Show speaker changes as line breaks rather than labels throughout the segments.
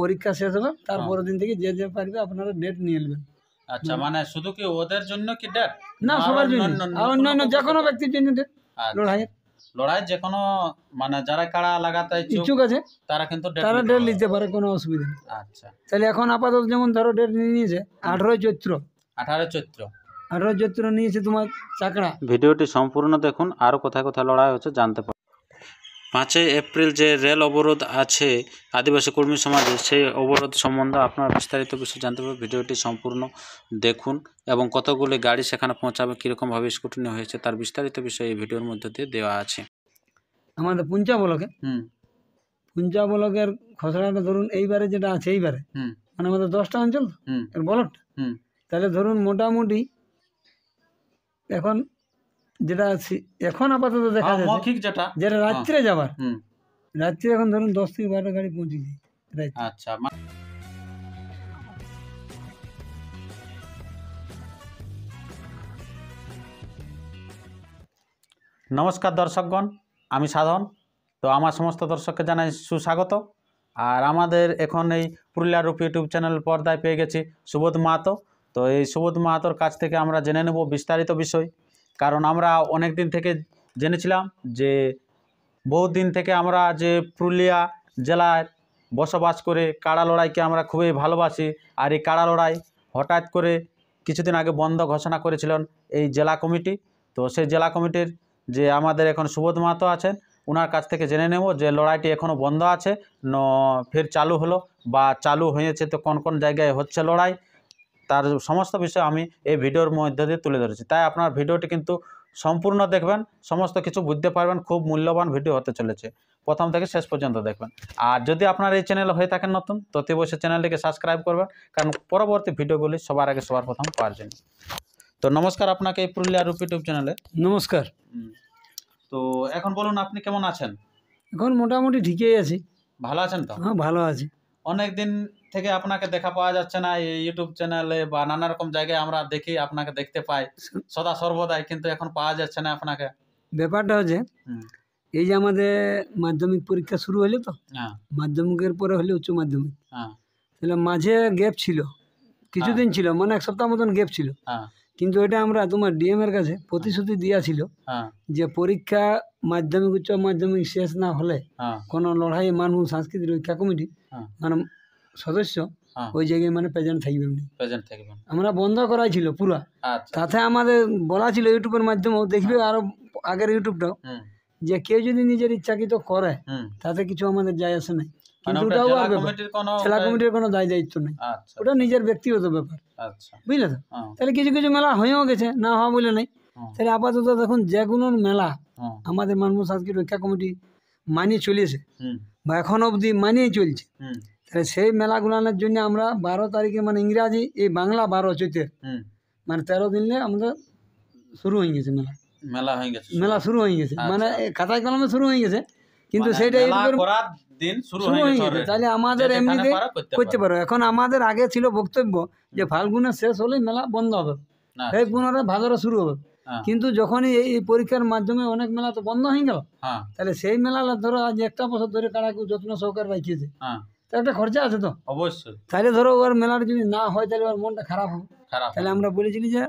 পরীক্ষা শেষ হবে তারপরের দিন থেকে যে যে পারবে আপনারা ডেট নিয়ে নেবেন।
আচ্ছা মানে শুধু কি ওদের জন্য কি ডেট
না সবার জন্য। আর অন্যান্য যে কোনো ব্যক্তির জন্য ডেট
আচ্ছা।
লড়াইয়ের।
লড়াই যে কোনো মানে যারা কাড়া লাগাতে ইচ্ছুক
আছে
তারা কিন্তু
তারা ডেট নিতে পারে কোনো অসুবিধা নেই।
আচ্ছা।
তাহলে এখন আপাতত যেমন ধরো ডেট নিয়ে নিয়েছে আঠেরোই চৈত্র।
আঠারো চৈত্র।
আঠেরোই চৈত্র নিয়েছে তোমার চাকরা।
ভিডিওটি সম্পূর্ণ দেখুন আরও কোথায় কোথায় লড়াই হচ্ছে জানতে পারবেন। পাঁচই এপ্রিল যে রেল অবরোধ আছে আদিবাসী কর্মী সমাজে সেই অবরোধ সম্বন্ধে আপনারা বিস্তারিত বিষয় জানতে পারবেন। ভিডিওটি সম্পূর্ণ দেখুন এবং কতগুলি গাড়ি সেখানে পৌঁছাবে কীরকমভাবে স্কুটিনি হয়েছে তার বিস্তারিত বিষয় এই ভিডিওর মধ্যে দিয়ে দেওয়া আছে।
আমাদের পুঞ্চা ব্লকে?
হুম।
পুঞ্চা ব্লকের খসড়াটা ধরুন এইবারে যেটা আছে এইবারে
হুম।
মানে আমাদের দশটা অঞ্চল? এর ব্লকটা
হুম।
তাহলে ধরুন মোটামুটি এখন যেটা এখন আপাতত দেখা
হ্যাঁ,
যাচ্ছে
মৌখিক যেটা।
যেটা রাত্রে যাবার।
হুম।
রাত্রে এখন ধরুন দশ থেকে বারোটা গাড়ি পৌঁছে যায়
আচ্ছা নমস্কার দর্শকগণ আমি সাধন। তো আমার সমস্ত দর্শককে জানাই সুস্বাগত। আর আমাদের এখন এই পুরুলিয়া রূপ ইউটিউব চ্যানেল পর্দায় পেয়ে গেছি সুবোধ মাহাতো। তো এই সুবোধ মাহাতোর কাছ থেকে আমরা জেনে নেব বিস্তারিত বিষয়। কারণ আমরা অনেক দিন থেকে জেনেছিলাম যে বহুত দিন থেকে আমরা যে পুরুলিয়া জেলায় বসবাস করে কাড়া লড়াইকে আমরা খুবই ভালোবাসি আর এই কাড়া লড়াই হঠাৎ করে কিছুদিন আগে বন্ধ ঘোষণা করেছিলেন এই জেলা কমিটি। তো সেই জেলা কমিটির যে আমাদের এখন সুবোধ মাহাতো আছেন ওনার কাছ থেকে জেনে নেব যে লড়াইটি এখনও বন্ধ আছে, ন, ফের চালু হলো বা চালু হয়েছে তো কোন কোন জায়গায় হচ্ছে লড়াই। তার সমস্ত বিষয় আমি এই ভিডিওর মধ্যে দিয়ে তুলে ধরেছি। তাই আপনার ভিডিওটি কিন্তু সম্পূর্ণ দেখবেন সমস্ত কিছু বুঝতে পারবেন খুব মূল্যবান ভিডিও হতে চলেছে। প্রথম থেকে শেষ পর্যন্ত দেখবেন। আর যদি আপনার এই চ্যানেল হয়ে থাকেন নতুন তো অবশ্যই চ্যানেলটিকে সাবস্ক্রাইব করবেন কারণ পরবর্তী ভিডিওগুলি সবার আগে সবার প্রথম পাওয়ার জন্য। তো নমস্কার আপনাকে এই পুরুলিয়া রূপ ইউটিউব চ্যানেলে
নমস্কার।
তো এখন বলুন আপনি কেমন আছেন?
এখন মোটামুটি ঠিকই আছি।
ভালো আছেন তো?
হ্যাঁ ভালো আছি।
অনেক দিন থেকে আপনাকে দেখা পাওয়া যাচ্ছে না এই ইউটিউব চ্যানেলে বা নানা রকম জায়গায় আমরা দেখি আপনাকে দেখতে পাই। সদা সর্বদাই কিন্তু এখন পাওয়া যাচ্ছে না আপনাকে।
ব্যাপারটা হচ্ছে এই যে আমাদের মাধ্যমিক পরীক্ষা শুরু হলো তো
হ্যাঁ।
মাধ্যমিকের পরে হলে উচ্চ মাধ্যমিক।
হ্যাঁ।
তাহলে মাঝে গ্যাপ ছিল কিছুদিন ছিল মানে এক সপ্তাহ মতন গ্যাপ ছিল।
হ্যাঁ।
কিন্তু এটা আমরা তোমার ডিএম এর কাছে প্রতিশ্রুতি দেওয়া ছিল
হ্যাঁ।
যে পরীক্ষা মাধ্যমিক উচ্চ মাধ্যমিক শেষ না হলে
হ্যাঁ।
কোনো লড়াই মানুষ সাংস্কৃতিক রক্ষা কমিটি
হ্যাঁ।
মানে সদস্য ওই জায়গায় মানে প্রেজেন্ট থাকবে এমনি।
প্রেজেন্ট থাকবেন
আমরা বন্ধ করাই ছিল পুরা।
আচ্ছা।
তাতে আমাদের বলা ছিল ইউটিউবের মাধ্যমেও দেখবে আরও আগের ইউটিউবটাও যে কেউ যদি নিজের ইচ্ছাকৃত করে তাতে কিছু আমাদের যায় আসে নাই। ওটাও আর ব্যাপার। জেলা কমিটির কোনো দায় দায়িত্ব নেই।
আচ্ছা।
ওটা নিজের ব্যক্তিগত ব্যাপার।
আচ্ছা।
বুঝলে তো?
হ্যাঁ।
তাহলে কিছু কিছু মেলা হয়েও গেছে না হওয়া বলে নাই। তাহলে আপাতত দেখুন যে কোনো মেলা আমাদের মানব সাংস্কৃতিক রক্ষা কমিটি মানিয়ে চলেছে বা এখন অবধি মানিয়ে চলছে। তাহলে সেই মেলাগুলানের জন্য আমরা বারো তারিখে মানে ইংরাজি এই বাংলা বারো চৈতের মানে তেরো দিনে আমাদের শুরু হয়ে গেছে মেলা।
মেলা হয়ে গেছে
মেলা শুরু হয়ে গেছে।
আচ্ছা।
মানে খাতায় কলমে শুরু হয়ে গেছে। কিন্তু
মানে
সেটা
দিন শুরু হয়ে গেছে
তাহলে আমাদের এমনিতে
করতে পারো।
এখন আমাদের আগে ছিল বক্তব্য যে ফাল্গুনের শেষ হলেই মেলা বন্ধ হবে। এই পুনরায় ভাদরে শুরু হবে।
হ্যাঁ,
কিন্তু যখনই এই পরীক্ষার মাধ্যমে অনেক মেলা তো বন্ধ হয়ে গেল।
হ্যাঁ,
তাহলে সেই মেলা ধরো আজ একটা বছর ধরে কারাকু যত্ন সহকার রাখিয়েছে।
হ্যাঁ,
তো একটা খরচা আছে তো?
অবশ্যই।
তাহলে ধরো ওর মেলার যদি না হয় তাহলে ওর মনটা খারাপ হবে। তাহলে আমরা বলেছিলি যে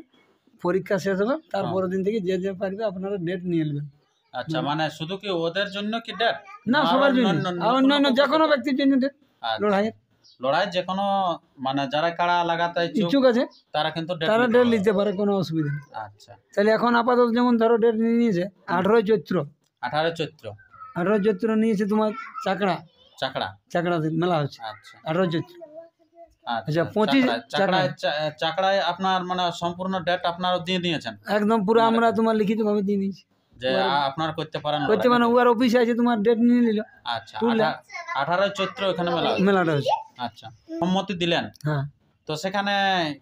পরীক্ষা শেষ হবে তারপরের দিন থেকে যে যে পারবে আপনারা ডেট নিয়ে নেবেন।
আচ্ছা মানে শুধু কি ওদের জন্য কি ডেট
না সবার জন্য অন্যান্য যে কোনো ব্যক্তির জন্য ডেট লড়াইয়ের।
লড়াই যে কোনো মানে যারা কাড়া লাগাতে ইচ্ছুক
আছে
তারা কিন্তু
তারা ডেট নিতে পারে কোনো অসুবিধা নেই।
আচ্ছা।
তাহলে এখন আপাতত যেমন ধরো ডেট নিয়ে নিয়েছে আঠেরোই চৈত্র।
আঠারো চৈত্র।
আঠেরোই চৈত্র নিয়েছে তোমার চাকড়া।
চাকড়া।
চাকড়া মেলা হচ্ছে।
আচ্ছা।
আঠেরোই চৈত্র।
আচ্ছা
আচ্ছা, পঁচিশ
চাকরায় আপনার মানে সম্পূর্ণ ডেট আপনার দিয়ে দিয়েছেন
একদম পুরো আমরা তোমার লিখিতভাবে দিয়ে দিয়েছি
যে আপনার করতে পারেন
করতে। মানে উয়ার অফিসে আছে তোমার ডেট নিয়ে নিল।
আচ্ছা। আঠারো চৈত্র এখানে মেলা।
মেলাটা হচ্ছে
আচ্ছা সম্মতি দিলেন।
হ্যাঁ।
তো সেখানে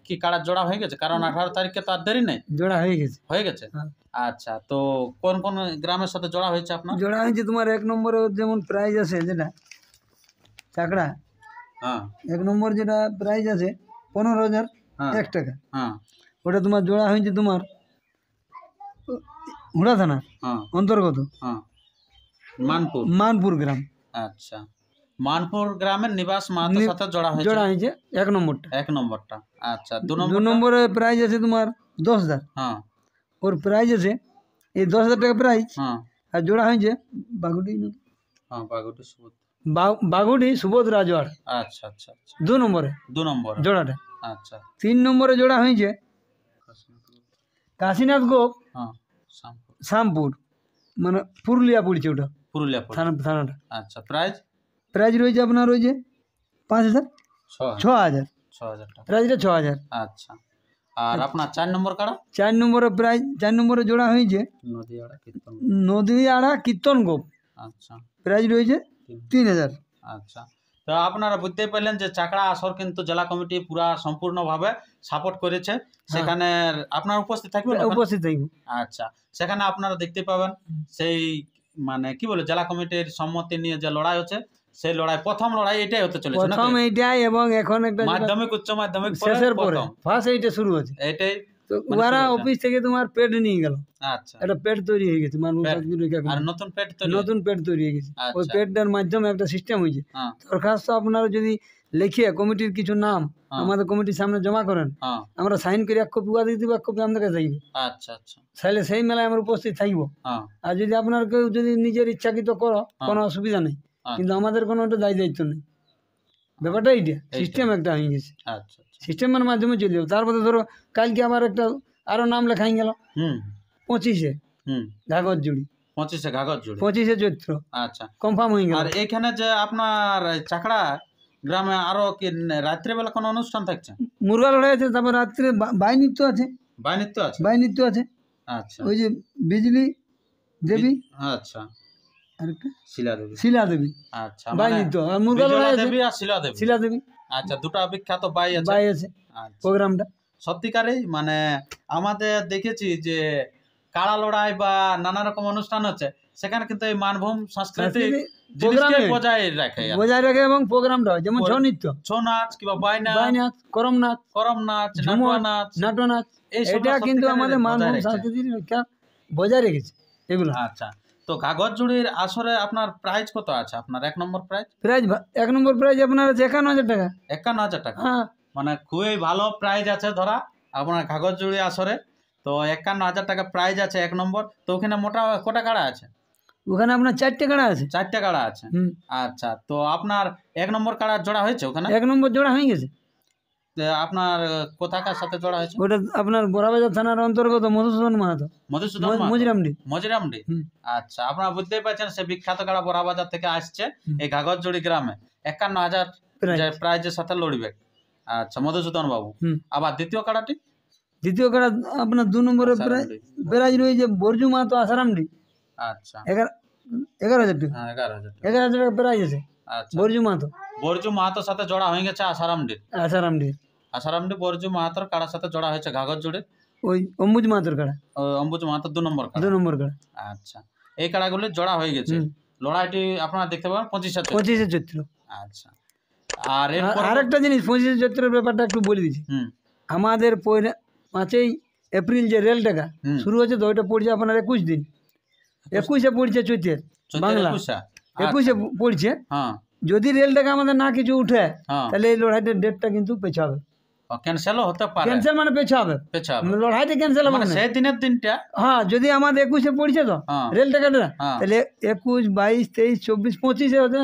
কি কাড়া জোড়া হয়ে গেছে? কারণ আঠারো তারিখে তো আর দেরি নেই।
জোড়া হয়ে গেছে।
হয়ে গেছে?
হ্যাঁ।
আচ্ছা তো কোন কোন গ্রামের সাথে জোড়া হয়েছে আপনার?
জোড়া হয়েছে তোমার এক নম্বরে যেমন প্রাইজ আছে যেটা? চাকড়া?
হ্যাঁ।
এক নম্বর যেটা প্রাইজ আছে পনেরো হাজার
হ্যাঁ।
এক টাকা।
হ্যাঁ।
ওটা তোমার জোড়া হয়েছে তোমার হুড়া থানা
হ্যাঁ
অন্তর্গত
হ্যাঁ মানপুর
মানপুর গ্রাম
আচ্ছা মানপুর গ্রামের নিবাস মাহাতোর
নি-
সাথে জোড়া হয়েছে
জোড়া হয়েছে এক নম্বরটা
এক নম্বরটা আচ্ছা দু
দু
নম্বর
নম্বরে প্রাইজ আছে তোমার দশ হাজার
হ্যাঁ
ওর প্রাইজ আছে এই দশ হাজার টাকা প্রাইজ
হ্যাঁ
আর জোড়া হয়েছে বাগুটি
হ্যাঁ বাগুটি সুবোধ
বা- বাগুটি সুবোধ রাজওয়ার
আচ্ছা আচ্ছা আচ্ছা
দু নম্বরে
দু নম্বর
জোড়াটা
আচ্ছা
তিন নম্বরে জোড়া হয়েছে কাশীনাথ গোপ
হ্যাঁ শ্যামপুর
মানে পুরুলিয়া পড়ছে ওটা।
পুরুলিয়া
থানা থানাটা।
আচ্ছা প্রাইজ?
প্রাইজ রয়েছে আপনার রয়েছে পাঁচ হাজার?
ছ
হাজার।
ছ হাজার।
প্রাইজটা ছ হাজার।
আচ্ছা। আর আপনার চার নম্বর কাড়া?
চার নম্বরে প্রাইজ চার নম্বরে জোড়া হয়েছে
নদীয়াড়া কীর্তন
কীর্তন গোপ
আচ্ছা।
প্রাইজ রয়েছে
তিন
হাজার।
আচ্ছা। তো আপনারা বুঝতেই পারলেন যে চাকড়া আসর কিন্তু জেলা কমিটি পুরা সম্পূর্ণভাবে সাপোর্ট করেছে। সেখানে আপনার উপস্থিত থাকবেন
উপস্থিত থাকব।
আচ্ছা সেখানে আপনারা দেখতে পাবেন সেই মানে কি বলে জেলা কমিটির সম্মতি নিয়ে যে লড়াই হচ্ছে সেই লড়াই প্রথম লড়াই এটাই হতে চলেছে?
প্রথম এইটাই এবং এখন একটা
মাধ্যমিক উচ্চ মাধ্যমিক
শেষের পরে ফার্স্ট এইটা শুরু হচ্ছে।
এটাই
তো
মানে
ওরা অফিস থেকে তোমার পেড নিয়ে গেল।
আচ্ছা।
একটা পেড তৈরি হয়ে গেছে মানুষ
আর নতুন পেট তো
নতুন পেড তৈরি হয়ে গেছে। ওই
আচ্ছা।
পেডটার মাধ্যমে একটা সিস্টেম হয়েছে।
হ্যাঁ।
দরখাস্ত আপনারা যদি লিখে কমিটির কিছু নাম
হ্যাঁ।
আমাদের কমিটির সামনে জমা করেন
হ্যাঁ।
আমরা সাইন করে এক কপি উয়া দিয়ে দিব এক কপি আমাদের কাছে থাকবে
আচ্ছা আচ্ছা।
তাহলে সেই মেলায় আমরা উপস্থিত থাকব আর যদি আপনার কেউ যদি নিজের ইচ্ছাকৃত করো। কোনো অসুবিধা নেই।
আচ্ছা।
কিন্তু আমাদের কোনো একটা দায় দায়িত্ব নেই। ব্যাপারটা এইটা সিস্টেম একটা হয়ে গেছে।
আচ্ছা আচ্ছা।
সিস্টেমের মাধ্যমে চলে যাবে তারপরে ধরো কালকে আবার একটা আরও নাম লেখাই গেল।
হুম।
পঁচিশে।
হুম।
কাগজ জুড়ি।
পঁচিশে কাগজ জুড়ি।
পঁচিশে চৈত্র।
আচ্ছা।
কনফার্ম হয়ে গেল।
আর এইখানে যে আপনার চাকড়া গ্রামে আরও কি রাত্রিবেলা কোনো অনুষ্ঠান থাকছে?
মুরগা লড়াই আছে তারপর রাত্রে বাই নৃত্য আছে।
বাই নৃত্য আছে?
বাই নৃত্য আছে।
আচ্ছা।
ওই যে বিজলি দেবী।
আচ্ছা।
আরেকটা?
শিলা দেবী আচ্ছা
বাই
মানে
আর মুরগা লড়াই আছে?
আর শিলা দেবী আচ্ছা দুটো বিখ্যাত বাই আছে?
বাই আছে।
আচ্ছা।
প্রোগ্রামটা।
সত্যিকারেই মানে আমাদের দেখেছি যে কাড়া লড়াই বা নানা রকম অনুষ্ঠান হচ্ছে সেখানে কিন্তু এই মানভূম সংস্কৃতি জিনিসকে বজায় রাখে
বজায় রাখে এবং প্রোগ্রামটা হয় যেমন ছৌ নৃত্য।
ছৌ নাচ কিংবা বাই নাচ
করম নাচ
করম নাচ নাটুয়া নাচ
নাট্য নাচ
এই সব
এটা কিন্তু আমাদের মানভূম
রেখেছে।
সংস্কৃতির বজায় রেখেছে এগুলো।
আচ্ছা। তো কাগজ জুড়ির আসরে আপনার প্রাইস কত আছে? আপনার এক নম্বর প্রাইস
প্রাইজ এক নম্বর প্রাইজ আপনার আছে একান্ন হাজার টাকা।
একান্ন হাজার টাকা?
হ্যাঁ।
মানে খুবই ভালো প্রাইজ আছে ধরা। আপনার কাগজ জুড়ি আসরে। তো একান্ন হাজার টাকা প্রাইজ আছে এক নম্বর। তো ওখানে মোটা কটা কাড়া আছে?
ওখানে আপনার চারটে কাড়া আছে।
চারটে কাড়া আছে? আচ্ছা তো আপনার এক নম্বর কাড়া জোড়া হয়েছে ওখানে?
এক নম্বর জোড়া হয়ে গেছে।
আপনার কোথাকার সাথে জোড়া হয়েছে?
ওটা আপনার বড়াবাজার থানার অন্তর্গত মধুসূদন মাহাতো।
মধুসূদন
ম-
মাহাতো।
মজিরামডি।
আচ্ছা আপনারা বুঝতেই পারছেন সে বিখ্যাত কাড়া বড়াবাজার থেকে আসছে। এই কাগজজুড়ি গ্রামে। একান্ন হাজার প্রাইজের সাথে লড়বে। আচ্ছা মধুসূদন বাবু। আবার দ্বিতীয় কাড়াটি
দ্বিতীয় কাড়া আপনার দু নম্বরে প্রাইজ
আসারামডি।
প্রাইজ রয়েছে বর্জু মাহাতো আসারামডি।
আচ্ছা।
এগারো এগারো হাজার টাকা।
হ্যাঁ এগারো হাজার
এগারো হাজার টাকা প্রাইজ আছে।
আচ্ছা।
বর্জু মাহাতো।
বরজু মাহাতোর সাথে জোড়া হয়ে গেছে আসারামডির
আসারামডি।
আসারামডি বরজু মাহাতোর কাড়ার সাথে জোড়া হয়েছে কাগজ জুড়ে।
ওই অম্বুজ মাহাতোর কাড়া।
অম্বুজ মাহাতোর দু নম্বর
দু নম্বর কাড়া।
আচ্ছা এই কাড়াগুলি জোড়া হয়ে গেছে। লড়াইটি আপনারা দেখতে পাবেন পঁচিশ
পঁচিশে চৈত্র।
আচ্ছা আর
একটা জিনিস পঁচিশে চৈত্রের ব্যাপারটা একটু বলে দিচ্ছি। আমাদের পয়লা পাঁচই এপ্রিল যে রেল টাকা শুরু হচ্ছে তো ওইটা পড়ছে আপনার একুশ দিন। একুশে পড়ছে চৈতের
চৈত্রের
বাংলা।
একুশে?
একুশে
আচ্ছা,
পড়ছে।
হ্যাঁ।
যদি রেল টাকা আমাদের না কিছু উঠে
হ্যাঁ।
তাহলে এই লড়াইটার ডেটটা কিন্তু পেছাবে।
ক্যান্সেলও হতে পারে।
ক্যান্সেল মানে পেছাবে।
পেছাবে।
লড়াইটা ক্যান্সেল হবে
মানে
না
সেই দিনের দিনটা?
হ্যাঁ যদি আমাদের একুশে পড়ছে তো
হ্যাঁ।
রেল টাকাটা
হ্যাঁ।
তাহলে একুশ বাইশ তেইশ চব্বিশ পঁচিশে হতে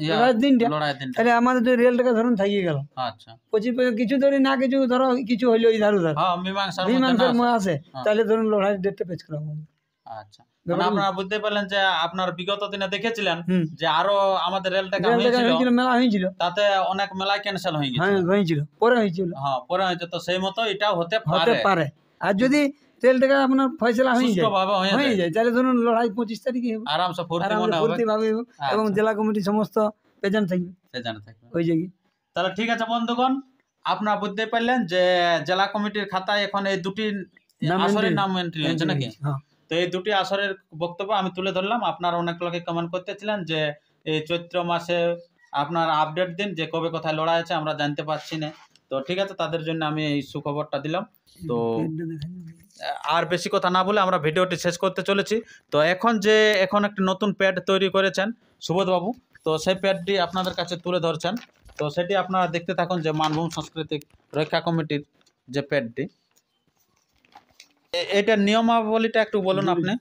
ইয়া,
লড়াইয়ের দিনটা।
লড়াই দিনটা।
তাহলে আমাদের তো রেল টাকা ধরুন থাকিয়ে গেল।
আচ্ছা।
পঁচিশ পর্যন্ত কিছু ধরি না কিছু ধরো কিছু হইল ইধার উধার
হ্যাঁ মীমাংসার মধ্যে
বিমানসের
না
মধ্যে
আসে।
আসে
হ্যাঁ।
তাহলে ধরুন লড়াইয়ের ডেটটা পেছ করা হবে।
আচ্ছা। মানে আপনারা বুঝতে পারলেন যে আপনার বিগত দিনে দেখেছিলেন যে আরও আমাদের হয়েছিল
মেলা
তাতে অনেক মেলায় ক্যান্সেল হয়ে গেছে
হ্যাঁ হয়েছিল পরে হয়েছিল।
হ্যাঁ পরে হয়েছে। তো সেই মতো এটাও হতে পারে।
পারে। আর যদি আপনার ফয়সলা হয়ে যায়
হয়ে
তাহলে ধরুন লড়াই পঁচিশ তারিখে হবে।
আরামসে ফুর্তি মনে হবে।
ফুর্তি ভাবে হবে। এবং জেলা কমিটি সমস্ত প্রেজেন্ট থাকবে।
সে থাকবে।
ওই জায়গায়
তাহলে ঠিক আছে বন্ধুগণ আপনারা বুঝতে পারলেন যে জেলা কমিটির খাতায় এখন এই দুটি আসরের নাম এন্ট্রি হয়েছে নাকি?
হ্যাঁ।
তো এই দুটি আসরের বক্তব্য আমি তুলে ধরলাম। আপনারা অনেক লোকে কমেন্ট করতেছিলেন যে, এই চৈত্র মাসে আপনার আপডেট দিন, যে কবে কোথায় লড়াই আছে আমরা জানতে পারছি না। তো ঠিক আছে, তাদের জন্য আমি এই সুখবরটা দিলাম। তো। আর বেশি কথা না বলে আমরা ভিডিওটি শেষ করতে চলেছি। তো এখন যে, এখন একটি নতুন প্যাড তৈরি করেছেন সুবোধবাবু, তো সেই প্যাডটি আপনাদের কাছে তুলে ধরছেন। তো সেটি আপনারা দেখতে থাকুন যে মানভূম সাংস্কৃতিক রক্ষা কমিটির যে প্যাডটি এটার নিয়মাবলীটা একটু বলুন আপনি।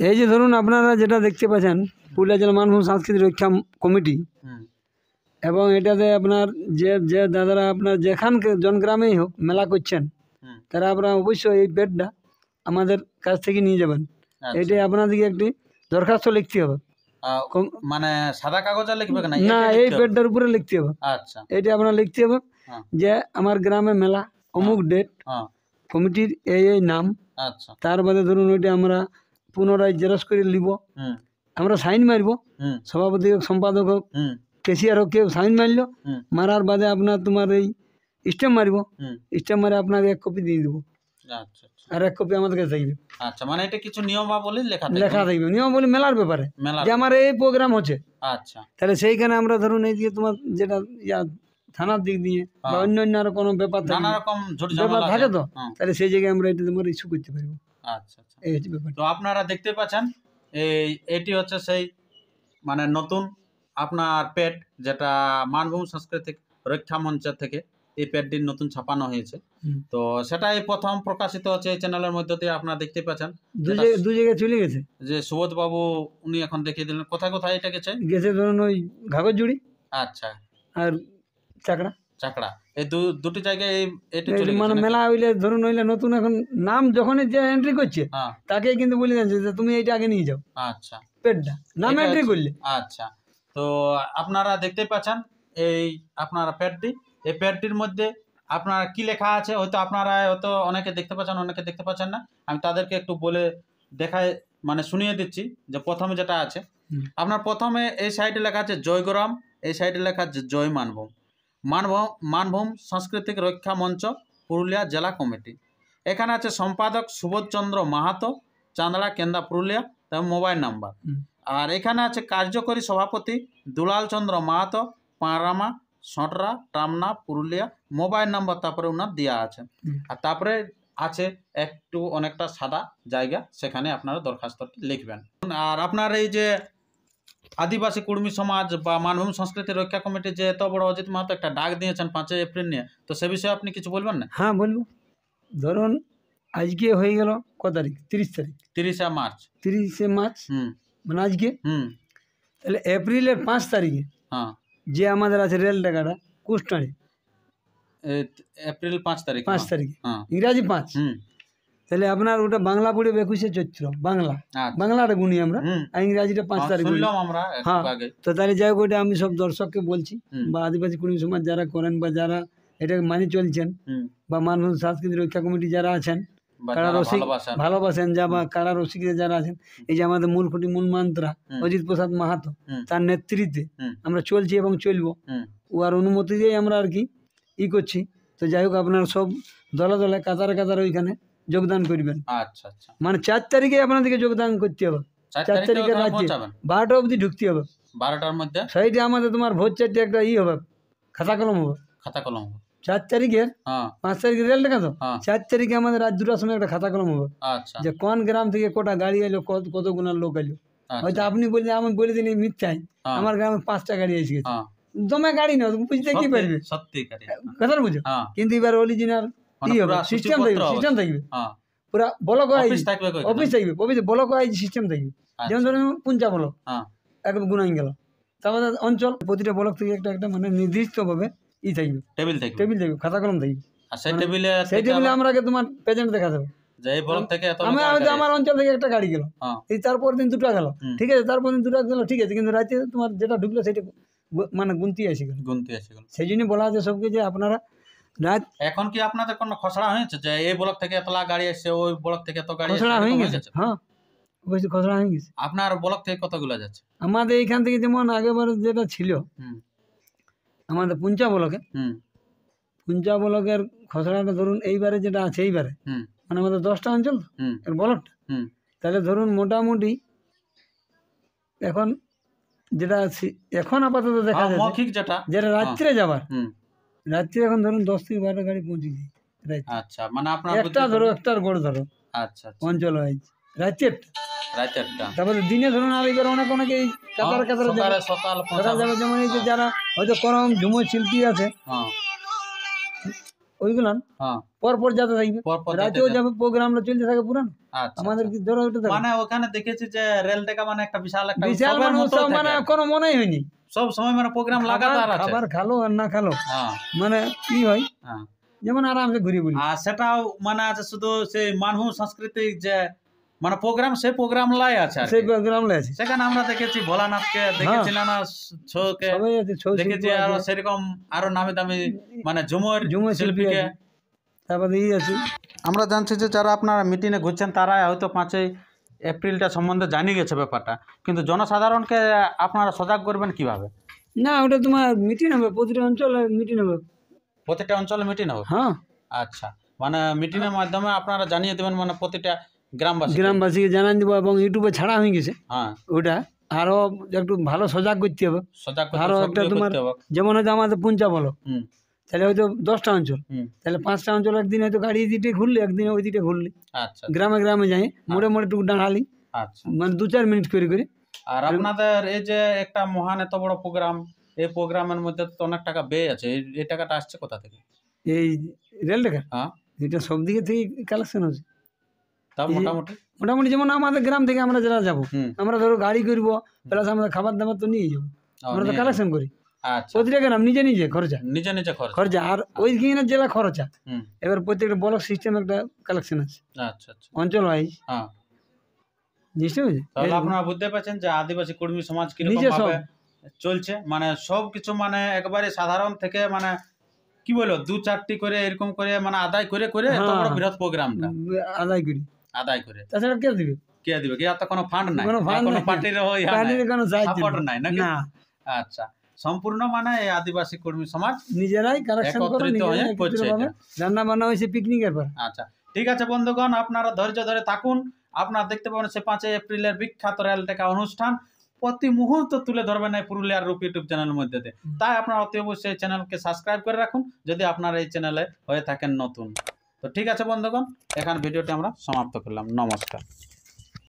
এই যে ধরুন আপনারা যেটা দেখতে পাচ্ছেন পুরুলিয়া জেলা মানভূম সাংস্কৃতিক রক্ষা কমিটি এবং এটাতে আপনার যে যে দাদারা আপনার যেখানকে জনগ্রামেই হোক মেলা করছেন তারা আপনারা অবশ্যই এই বেডটা আমাদের কাছ থেকে নিয়ে যাবেন। এটা আপনাদেরকে একটি দরখাস্ত লিখতে হবে।
মানে সাদা কাগজে লিখবে না?
এই বেডটার উপরে লিখতে হবে।
আচ্ছা।
এটা আপনার লিখতে হবে। যে আমার গ্রামে মেলা অমুক ডেট
হ্যাঁ।
কমিটির এই এই নাম।
আচ্ছা।
তার বাদে ধরুন ওইটা আমরা পুনরায় জেরক্স করে নিব আমরা সাইন মারব। সভাপতি হোক সম্পাদক হোক কেসিয়ার হোক কেউ সাইন মারলো। মারার বাদে আপনার তোমার এই স্ট্যাম্প মারিব। স্ট্যাম্প মারে আপনাকে এক কপি দিয়ে দেবো।
আচ্ছা আচ্ছা।
আর এক কপি আমাদের কাছে থাকবে।
আচ্ছা মানে এটা কিছু নিয়মাবলী লেখা থাকবে?
লেখা থাকবে। নিয়ম মেলার ব্যাপারে। যে আমার এই প্রোগ্রাম হচ্ছে।
আচ্ছা।
তাহলে সেইখানে আমরা ধরুন এই যে তোমার যেটা ইয়া থানার দিক দিয়ে বা
হ্যাঁ।
অন্য অন্য আরও কোনো ব্যাপার
নানা রকম
ব্যাপার থাকে তো?
হ্যাঁ,
তাহলে সেই জায়গায় আমরা এটা তোমার ইস্যু করতে পারব।
আচ্ছা আচ্ছা।
এই হচ্ছে ব্যাপার
তো আপনারা দেখতে পাচ্ছেন এই এটি হচ্ছে সেই মানে নতুন আপনার পেট যেটা মানভূম সাংস্কৃতিক রক্ষা মঞ্চের থেকে এই পেটটির নতুন ছাপানো হয়েছে। তো সেটাই প্রথম প্রকাশিত হচ্ছে এই চ্যানেলের মধ্যে দিয়ে আপনারা দেখতে পাচ্ছেন।
দু জায়গায় চলে গেছে?
যে সুবোধ বাবু উনি এখন দেখিয়ে দিলেন। কোথায় কোথায় এটা গেছে?
গেছে ধরুন ওই ঘাগর জুড়ি
আচ্ছা।
আর চাকরা
চাকড়া। এই দুটি জায়গায় এটি চলে
মানে মেলা হইলে ধরুন হইলে নতুন এখন নাম যখনই যে এন্ট্রি করছে
হ্যাঁ।
তাকেই কিন্তু বলে যাচ্ছে যে তুমি এইটা আগে নিয়ে যাও।
আচ্ছা।
পেটটা। নাম এন্ট্রি করলে।
আচ্ছা। তো আপনারা দেখতে পাচ্ছেন এই আপনারা প্যাডটি এই প্যাডটির মধ্যে আপনার কি লেখা আছে হয়তো আপনারা হয়তো অনেকে দেখতে পাচ্ছেন অনেকে দেখতে পাচ্ছেন না। আমি তাদেরকে একটু বলে দেখায় মানে শুনিয়ে দিচ্ছি যে প্রথমে যেটা আছে। আপনার প্রথমে এই সাইডে লেখা আছে জয়গ্রাম এই সাইডে লেখা আছে জয় মানভূম মানভূম মানভূম সাংস্কৃতিক রক্ষা মঞ্চ পুরুলিয়া জেলা কমিটি। এখানে আছে সম্পাদক সুবোধচন্দ্র মাহাতো চান্দড়া কেন্দা পুরুলিয়া তার মোবাইল নাম্বার। আর এখানে আছে কার্যকরী সভাপতি দুলাল চন্দ্র মাহাতো পাঁরামা সঁটরা টামনা পুরুলিয়া মোবাইল নাম্বার তারপরে ওনার দেওয়া আছে। আর তারপরে আছে একটু অনেকটা সাদা জায়গা সেখানে আপনারা দরখাস্তটি লিখবেন। আর আপনার এই যে আদিবাসী কুর্মী সমাজ বা মানভূম সংস্কৃতি রক্ষা কমিটি যে এত বড় অজিত মাহাতো একটা ডাক দিয়েছেন পাঁচই এপ্রিল নিয়ে তো সে বিষয়ে আপনি কিছু বলবেন না
হ্যাঁ বলব ধরুন আজকে হয়ে গেল ক তারিখ তিরিশ তারিখ
তিরিশে মার্চ
তিরিশে মার্চ
হুম
মানে আজকে
হুম
তাহলে এপ্রিলের পাঁচ তারিখে
হ্যাঁ
যে আমাদের আছে রেল টাকাটা কুষ্টাড়ি
এই এপ্রিল পাঁচ তারিখ
পাঁচ
হ্যাঁ।
তারিখে
হ্যাঁ
ইংরাজি পাঁচ
হুম
তাহলে আপনার ওটা বাংলা পড়ে একুশে চৈত্র বাংলা।
আচ্ছা।
বাংলাটা গুনি আমরা আর ইংরাজিটা পাঁচ তারিখ হ্যাঁ। তো তাহলে যাই হোক ওইটা আমি সব দর্শককে বলছি বা আদিবাসী কুড়ি সমাজ যারা করেন বা যারা এটাকে মানি চলছেন বা মানব সাংস্কৃতিক রক্ষা কমিটি যারা আছেন কারা রসিক
ভালোবাসেন।
যা বা কারা রসিকরা যারা আছেন এই যে আমাদের মূল খুঁটি মূল মান্ত্রা। অজিত প্রসাদ মাহাতো তার নেতৃত্বে আমরা চলছি এবং চলবো। ওর অনুমতি দিয়েই আমরা আর কি ই করছি। তো যাই হোক আপনারা সব দলে দলে কাতারে কাতারে ওইখানে যোগদান করবেন।
আচ্ছা আচ্ছা।
মানে চার তারিখে আপনাদেরকে যোগদান করতে হবে।
চার
চার
তারিখে
তারিখে
ওখানে
রাজ্যে
পৌঁছাবেন?
বারোটা অবধি ঢুকতে হবে।
বারোটার মধ্যে?
সাইডে আমাদের তোমার ভোর চারটে একটা ই হবে খাতা কলম হবে।
খাতা কলম
চার তারিখের
হ্যাঁ।
পাঁচ তারিখে রেল টাকা তো?
হ্যাঁ।
চার তারিখে আমাদের রাত দুটার সময় একটা খাতা কলম হবে।
আচ্ছা।
যে কোন গ্রাম থেকে কটা গাড়ি এলো কত কত গুণার লোক এলো হয়তো
আচ্ছা
আপনি বললেন আমি বলে দিলি মিথ্যাই।
হ্যাঁ,
আমার গ্রামে পাঁচটা গাড়ি এসে গেছে
হ্যাঁ।
দমে গাড়ি না তুমি বুঝতে কি
সত্যি-
পারবে?
সত্যিকারী
কথা বুঝো।
হ্যাঁ।
কিন্তু এবার অরিজিনাল
মানে
কি হবে
পুরা
সিস্টেম থাকবে সিস্টেম থাকবে পুরা ব্লক
অফিস থাকবে
অফিস থাকবে অফিসে ব্লক ওয়াইজ সিস্টেম থাকবে যেমন ধরুন পুঞ্চা ব্লক একদম গুনাই গেল। তারপরে অঞ্চল প্রতিটা ব্লক থেকে একটা একটা মানে নির্দিষ্টভাবে ই থাকবে।
টেবিল থাকবে।
টেবিল থাকবে খাতা কলম থাকবে।
আর সেই টেবিলে
সেই টেবিলে আমরা আগে তোমার প্রেজেন্ট দেখা দেবো
যে ব্লক থেকে
আমি
লোক
হয়তো
গাড়ি
আমার অঞ্চল থেকে একটা গাড়ি গেল।
হ্যাঁ।
এই তারপর দিন দুটো গেল। ঠিক আছে তারপর দিন দুটো গেল ঠিক আছে। কিন্তু রাতে তোমার যেটা ঢুকলো সেটা মানে গুনতি আসে গেল।
গুনতি আছে এগুলো।
সেই জন্য বলা আছে সবকে যে আপনারা রাত
এখন কি আপনাদের কোনো খসড়া হয়েছে যে এই ব্লক থেকে এতলা গাড়ি এসছে ওই ব্লক থেকে এত গাড়ি
খসড়া হয়ে গেছে। হ্যাঁ অবশ্যই খসড়া হয়ে গেছে।
আপনার ব্লক থেকে কতগুলো যাচ্ছে?
আমাদের এইখান থেকে যেমন আগেবার যেটা ছিল
হুম।
আমাদের পুঞ্চা ব্লকে
হুম।
পুঞ্চা ব্লকের খসড়াটা ধরুন এইবারে যেটা আছে এইবারে
হুম।
মানে আমাদের দশটা অঞ্চল এর ব্লকটা
হুম।
তাহলে ধরুন মোটামুটি এখন যেটা আছে- এখন আপাতত দেখা
হ্যাঁ,
যাচ্ছে
যেটা
যেটা রাত্রে যাবার।
হুম।
রাত্রে এখন ধরুন দশ থেকে বারোটা গাড়ি পৌঁছে যায় রাত্রে।
আচ্ছা মানে আপনার
একটা ধরো একটার গড় ধরো।
আচ্ছা আচ্ছা।
অঞ্চল ওয়াইজ রাত্রে একটা।
রাত একটা।
তারপরে দিনে ধরুন আর এবার অনেক অনেকে এই কাতার কাতার
সকাল
যাবে যেমন এই যে যারা হয়তো করম ঝুমুর শিল্পী আছে
হ্যাঁ।
ওইগুলান? পর পর যাতে থাকবে
পর পর যেতে
রাতেও যাবে প্রোগ্রামটা চলতে থাকে পুরান আমাদের। কি ধরো ওটা
মানে ওখানে দেখেছি যে রেল টেকা মানে একটা বিশাল একটা
বিশাল মানে
মতো
উৎসব
থাকে।
কোনো মনেই হয়নি।
সব সময় মানে প্রোগ্রাম লাগাতার
খাবার-
আছে।
খাবার খালো আর না খালো।
হ্যাঁ।
মানে কি হয়?
হ্যাঁ।
যেমন আরামসে ঘুরি বলি
আর সেটাও মানে আছে শুধু সেই মানুষ সাংস্কৃতিক যে মানে প্রোগ্রাম সেই প্রোগ্রাম লাই আছে
সেই প্রোগ্রাম লাই আছে।
সেখানে আমরা দেখেছি ভোলানাথকে দেখেছি নানা ছৌকে দেখেছি
আরও
সেরকম আরও নামি দামি মানে ঝুমুর
ঝুমুর শিল্পী
শিল্পীকে।
তারপরে ই আছে।
আমরা জানছি যে যারা আপনারা মিটিংয়ে ঘুরছেন তারা হয়তো পাঁচই এপ্রিলটা সম্বন্ধে জানিয়ে গেছে ব্যাপারটা। কিন্তু জনসাধারণকে আপনারা সজাগ করবেন কীভাবে?
না ওটা তোমার মিটিং হবে প্রতিটা অঞ্চলে মিটিং হবে।
প্রতিটা অঞ্চলে মিটিং হবে?
হ্যাঁ।
আচ্ছা। মানে মিটিংয়ের মাধ্যমে আপনারা জানিয়ে দেবেন মানে প্রতিটা গ্রামবাসী
গ্রামবাসীকে জানান দিব এবং ইউটিউবে ছাড়া হয়ে গেছে।
হ্যাঁ।
ওটা আরও একটু ভালো সজাগ করতে হবে।
আরও
একটা তোমার- যেমন হয়তো আমাদের পুঞ্চা বলো তাহলে হয়তো দশটা অঞ্চল। তাহলে পাঁচটা অঞ্চল একদিন হয়তো গাড়ি দিকে ঘুরলি একদিন ওই দিকে ঘুরলি।
আচ্ছা।
গ্রামে গ্রামে যাই মোড়ে মোড়ে টুকু দাঁড়ালি।
আচ্ছা।
মানে দু চার মিনিট করে করে।
আর আপনাদের এই যে একটা মহান এত বড় প্রোগ্রাম এই প্রোগ্রামের মধ্যে তো অনেক টাকা ব্যয় আছে। এই- এই টাকাটা আসছে কোথা থেকে?
এই রেল টাকা
হ্যাঁ।
এটা সব দিকে থেকে কালেকশন হচ্ছে।
মোটামুটি।
মোটামুটি যেমন আমাদের গ্রাম থেকে আমরা যারা যাব আমরা ধরো গাড়ি করব প্লাস আমরা খাবার দাবার তো নিয়ে যাব। আমরা তো কালেকশন করি। প্রতিটা গ্রাম নিজে নিজে খরচা।
নিজে নিজে খরচা।
আর ওই কিনা জেলা খরচা। এবার প্রত্যেকটা ব্লক সিস্টেম একটা কালেকশন আছে।
আচ্ছা আচ্ছা।
অঞ্চল ওয়াইজ বুঝতে পেরেছি
তাহলে আপনারা বুঝতে পারছেন যে আদিবাসী কর্মী সমাজ কীরকম
নিজে সব।
ভাবে চলছে। মানে সব কিছু মানে একবারে সাধারণ থেকে মানে কি বলো দু চারটি করে এরকম করে মানে আদায় করে করে
হ্যাঁ।
বৃহৎ প্রোগ্রামটা
আদায় করি।
আদায় করে।
তাছাড়া কে দিবে?
কে দিবে? কি? তো কোনো ফান্ড নাই।
কোনো fund
কোনো। পার্টির
কোনো
সাপোর্ট
নাই
নাকি?
না।
আচ্ছা। সম্পূর্ণ মানে এই আদিবাসী কর্মী সমাজ
নিজেরাই কালেকশন করে নিজেরাই। রান্না বান্না হয়েছে পিকনিকের পর।
আচ্ছা। ঠিক আছে বন্ধুগণ আপনারা ধৈর্য ধরে থাকুন। আপনারা দেখতে পাবেন সে পাঁচই এপ্রিলের বিখ্যাত রেল টেকা অনুষ্ঠান। প্রতি মুহূর্ত তুলে ধরবেন এই পুরুলিয়ার রূপ ইউটিউব চ্যানেলের মধ্যে তাই আপনারা অতি অবশ্যই চ্যানেলকে সাবস্ক্রাইব করে রাখুন যদি আপনারা এই চ্যানেলে হয়ে থাকেন নতুন। তো ঠিক আছে বন্ধুগণ এখানে ভিডিওটি আমরা সমাপ্ত করলাম। নমস্কার।